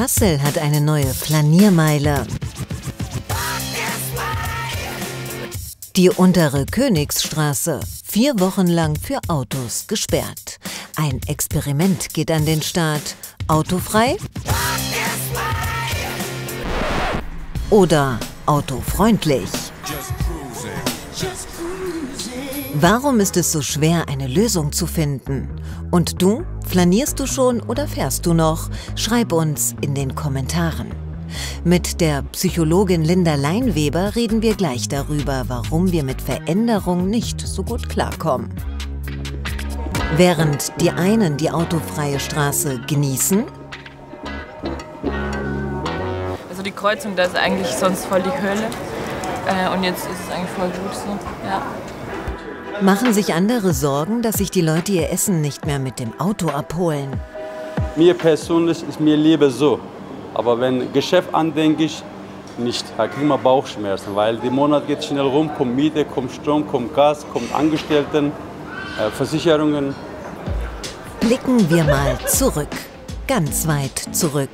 Kassel hat eine neue Flaniermeile. Die untere Königsstraße, vier Wochen lang für Autos gesperrt. Ein Experiment geht an den Start. Autofrei? Oder autofreundlich? Warum ist es so schwer, eine Lösung zu finden? Und du? Flanierst du schon oder fährst du noch? Schreib uns in den Kommentaren. Mit der Psychologin Linda Leinweber reden wir gleich darüber, warum wir mit Veränderung nicht so gut klarkommen. Während die einen die autofreie Straße genießen, also die Kreuzung, da ist eigentlich sonst voll die Hölle. Äh, und jetzt ist es eigentlich voll gut so. Ja. Machen sich andere Sorgen, dass sich die Leute ihr Essen nicht mehr mit dem Auto abholen? Mir persönlich ist mir lieber so. Aber wenn Geschäft an, denke ich nicht. Da kriegen wir Bauchschmerzen, weil der Monat geht schnell rum, kommt Miete, kommt Strom, kommt Gas, kommt Angestellten, äh, Versicherungen. Blicken wir mal zurück ganz weit zurück,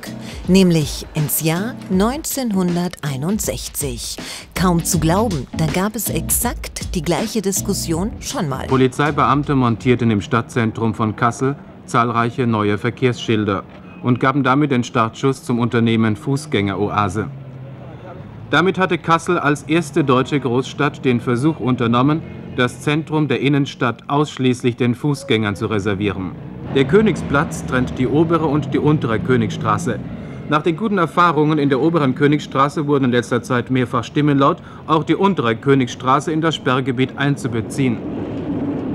nämlich ins Jahr 1961. Kaum zu glauben, da gab es exakt die gleiche Diskussion schon mal. Polizeibeamte montierten im Stadtzentrum von Kassel zahlreiche neue Verkehrsschilder und gaben damit den Startschuss zum Unternehmen Fußgängeroase. Damit hatte Kassel als erste deutsche Großstadt den Versuch unternommen, das Zentrum der Innenstadt ausschließlich den Fußgängern zu reservieren. Der Königsplatz trennt die obere und die untere Königstraße. Nach den guten Erfahrungen in der oberen Königstraße wurden in letzter Zeit mehrfach Stimmen laut, auch die untere Königstraße in das Sperrgebiet einzubeziehen.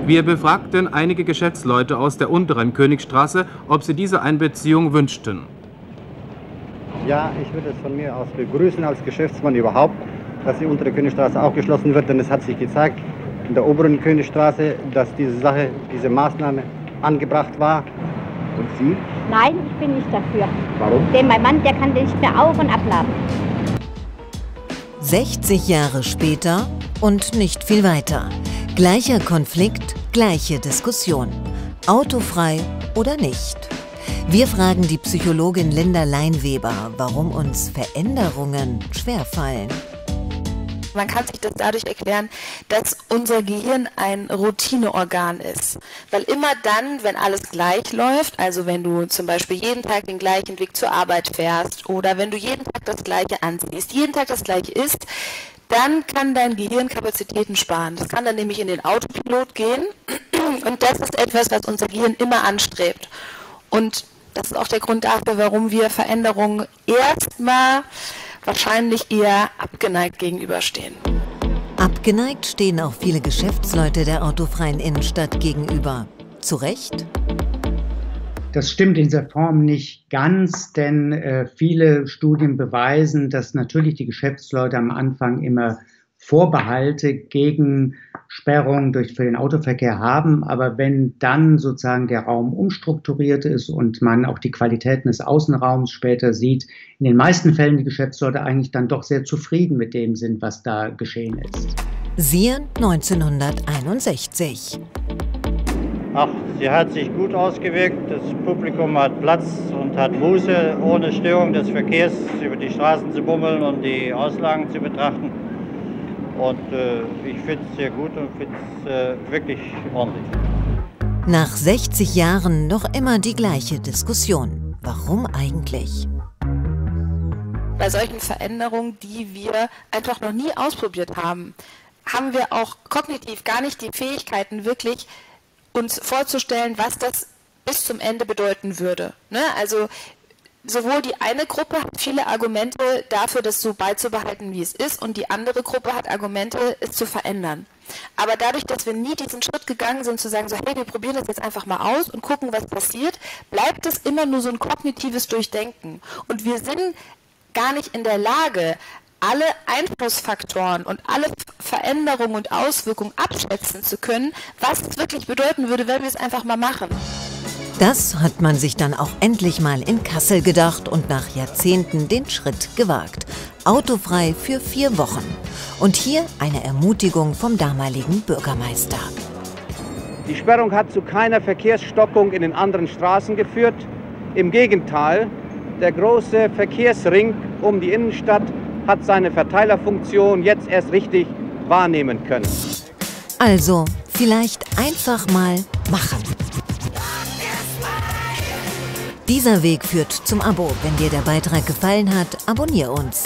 Wir befragten einige Geschäftsleute aus der unteren Königstraße, ob sie diese Einbeziehung wünschten. Ja, ich würde es von mir aus begrüßen als Geschäftsmann überhaupt, dass die untere Königstraße auch geschlossen wird, denn es hat sich gezeigt in der oberen Königstraße, dass diese Sache, diese Maßnahme angebracht war. Und Sie? Nein, ich bin nicht dafür. Warum? Denn mein Mann, der kann nicht mehr auf- und abladen. 60 Jahre später und nicht viel weiter. Gleicher Konflikt, gleiche Diskussion. Autofrei oder nicht? Wir fragen die Psychologin Linda Leinweber, warum uns Veränderungen schwerfallen. Man kann sich das dadurch erklären, dass unser Gehirn ein Routineorgan ist. Weil immer dann, wenn alles gleich läuft, also wenn du zum Beispiel jeden Tag den gleichen Weg zur Arbeit fährst oder wenn du jeden Tag das gleiche anziehst, jeden Tag das gleiche isst, dann kann dein Gehirn Kapazitäten sparen. Das kann dann nämlich in den Autopilot gehen und das ist etwas, was unser Gehirn immer anstrebt. Und das ist auch der Grund dafür, warum wir Veränderungen erstmal wahrscheinlich eher abgeneigt gegenüberstehen. Abgeneigt stehen auch viele Geschäftsleute der autofreien Innenstadt gegenüber. Zu Recht? Das stimmt in dieser Form nicht ganz, denn äh, viele Studien beweisen, dass natürlich die Geschäftsleute am Anfang immer Vorbehalte gegen Sperrungen durch, für den Autoverkehr haben. Aber wenn dann sozusagen der Raum umstrukturiert ist und man auch die Qualitäten des Außenraums später sieht, in den meisten Fällen die Geschäftsleute eigentlich dann doch sehr zufrieden mit dem sind, was da geschehen ist. Siehe 1961. Ach, sie hat sich gut ausgewirkt. Das Publikum hat Platz und hat Muße, ohne Störung des Verkehrs über die Straßen zu bummeln und die Auslagen zu betrachten. Und äh, ich finde es sehr gut und finde es äh, wirklich ordentlich. Nach 60 Jahren noch immer die gleiche Diskussion. Warum eigentlich? Bei solchen Veränderungen, die wir einfach noch nie ausprobiert haben, haben wir auch kognitiv gar nicht die Fähigkeiten, wirklich uns vorzustellen, was das bis zum Ende bedeuten würde. Ne? Also sowohl die eine Gruppe hat viele Argumente dafür, das so beizubehalten, wie es ist, und die andere Gruppe hat Argumente, es zu verändern. Aber dadurch, dass wir nie diesen Schritt gegangen sind, zu sagen, so, hey, wir probieren das jetzt einfach mal aus und gucken, was passiert, bleibt es immer nur so ein kognitives Durchdenken. Und wir sind gar nicht in der Lage, alle Einflussfaktoren und alle Veränderungen und Auswirkungen abschätzen zu können, was es wirklich bedeuten würde, wenn wir es einfach mal machen. Das hat man sich dann auch endlich mal in Kassel gedacht und nach Jahrzehnten den Schritt gewagt. Autofrei für vier Wochen. Und hier eine Ermutigung vom damaligen Bürgermeister. Die Sperrung hat zu keiner Verkehrsstockung in den anderen Straßen geführt. Im Gegenteil, Der große Verkehrsring um die Innenstadt hat seine Verteilerfunktion jetzt erst richtig wahrnehmen können. Also, vielleicht einfach mal machen. Dieser Weg führt zum Abo. Wenn dir der Beitrag gefallen hat, abonniere uns.